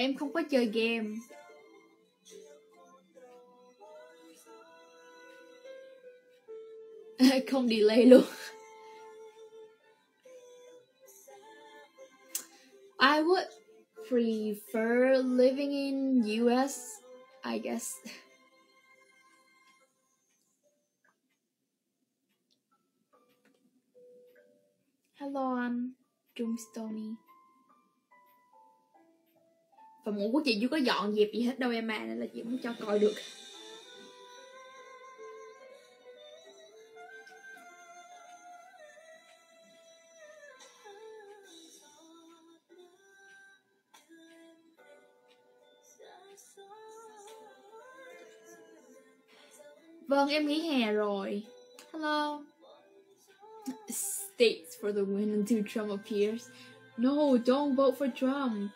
Em không có chơi game Không delay luôn I would prefer living in US, I guess. Hello anh, Trung Stony. Phòng ngủ của chị chưa có dọn dẹp gì hết đâu em à, nên là chị muốn cho coi được. Vâng, em nghỉ hè rồi. Hello. States for the win until Trump appears. No, don't vote for Trump.